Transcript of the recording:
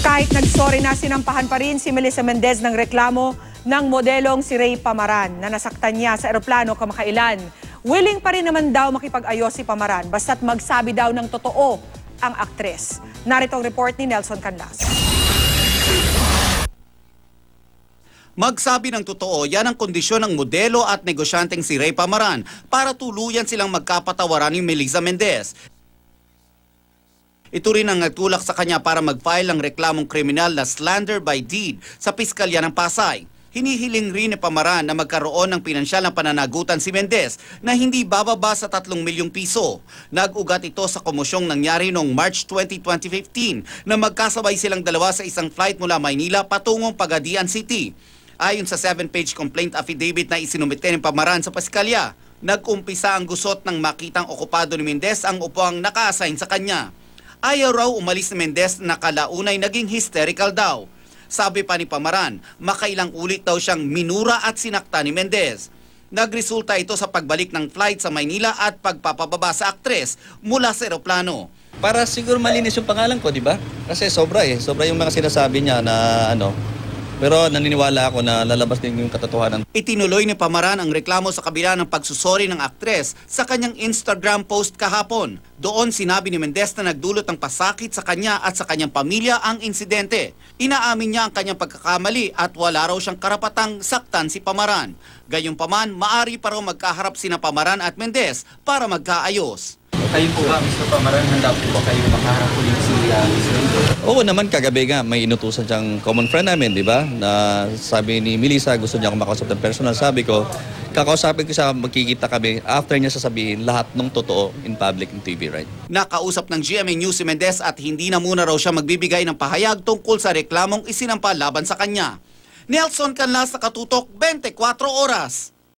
Kahit nagsorry na sinampahan pa rin si Melissa Mendez ng reklamo ng modelong si Ray Pamaran na nasaktan niya sa eroplano kamakailan. Willing pa rin naman daw makipag-ayos si Pamaran basta't magsabi daw ng totoo ang aktres. Narito ang report ni Nelson Canlas. Magsabi ng totoo, yan ang kondisyon ng modelo at negosyanteng si Ray Pamaran para tuluyan silang magkapatawaran ni Melissa Mendez. Ito rin ang nagtulak sa kanya para mag-file ng reklamong kriminal na slander by deed sa Piskalya ng Pasay. Hinihiling rin ni Pamaran na magkaroon ng pinansyal ng pananagutan si Mendez na hindi bababa sa 3 milyong piso. Nag-ugat ito sa komosyong nangyari noong March 20, 2015 na magkasabay silang dalawa sa isang flight mula Maynila patungong Pagadian City. Ayon sa 7-page complaint affidavit na isinumite ni Pamaran sa Paskalya, nag-umpisa ang gusot ng makitang okupado ni Mendez ang upuang naka-assign sa kanya. Ayaw raw umalis ni Mendez na kalaunay naging hysterical daw. Sabi pa ni Pamaran, makailang ulit daw siyang minura at sinakta ni Mendez. Nagresulta ito sa pagbalik ng flight sa Maynila at pagpapababa sa aktres mula sa eroplano. Para siguro malinis yung pangalan ko, di ba? Kasi sobra eh. Sobra yung mga sinasabi niya na ano. Pero naniniwala ako na lalabas din yung katotohanan. Itinuloy ni Pamaran ang reklamo sa kabila ng pagsusori ng aktres sa kanyang Instagram post kahapon. Doon sinabi ni Mendez na nagdulot ng pasakit sa kanya at sa kanyang pamilya ang insidente. Inaamin niya ang kanyang pagkakamali at wala raw siyang karapatang saktan si Pamaran. Gayunpaman, maari pa raw magkaharap sina Pamaran at Mendez para magkaayos. Kayo po ba, Mr. Pamaran, handa po ba kayo makaharap ulit si uh, Mr. Oo naman, kagabi nga, may inutusan siyang common friend namin, di ba? Na sabi ni Melissa, gusto niya akong makausap ng personal. Sabi ko, kakausapin ko siya, magkikita kami. After niya sasabihin lahat ng totoo in public in TV, right? Nakausap ng GMA News si Mendez at hindi na muna raw siya magbibigay ng pahayag tungkol sa reklamong isinampa laban sa kanya. Nelson Canlas, Nakatutok, 24 Oras.